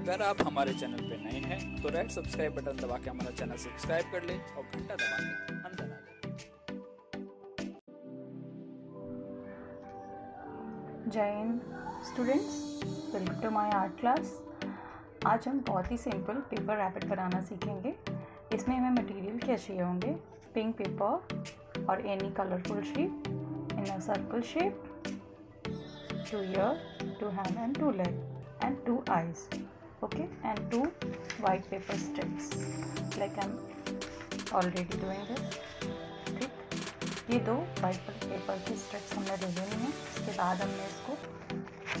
अगर आप हमारे चैनल पे नए हैं तो रेड सब्सक्राइब बटन दबा के हमारा चैनल सब्सक्राइब कर लें और घंटा दबा के अंदर आ जाए। जय students welcome to my art class आज हम बहुत ही सिंपल पेपर रैपिड बनाना सीखेंगे। इसमें हमें मटेरियल क्या चाहिए होंगे? पिंक पेपर और any colourful shape in a circle shape two ear two hand and two leg and two eyes. Okay, and two white paper strips, like I'm already doing this. ठीक? ये दो white paper की strips हमने ले लेनी है। इसके बाद हमने इसको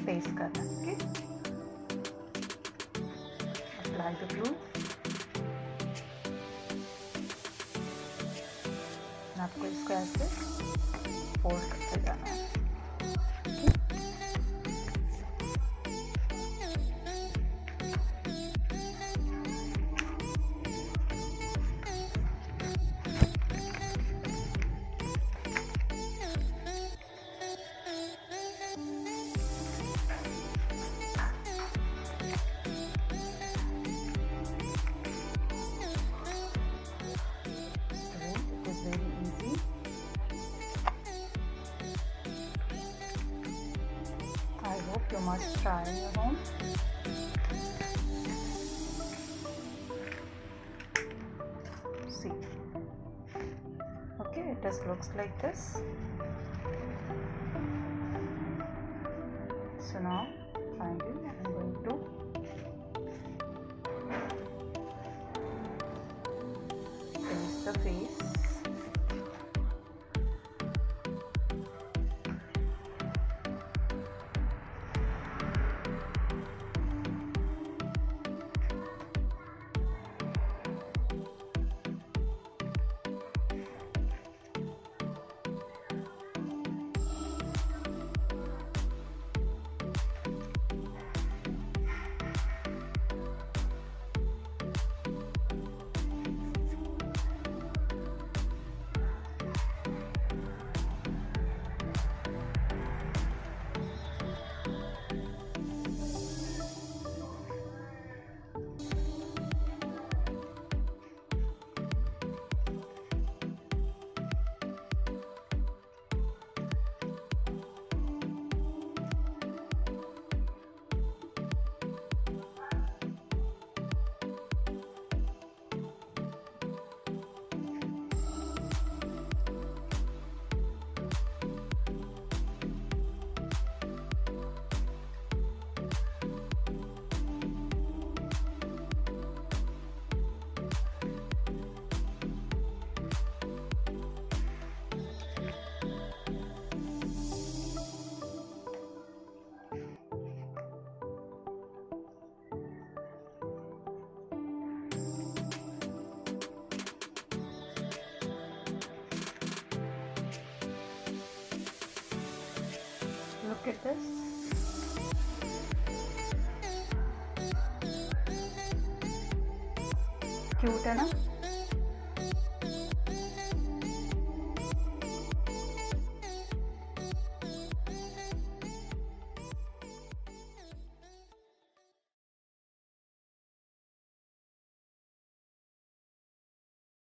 पेस्ट करना है, ठीक? अप्लाई द ग्लू आपको इसको ऐसे फोल्ड करते जाना है। You must try in your home. See. Okay, it just looks like this. So now, finally, I'm going to paste the face. നമുക്ക് ക്യൂട്ടണം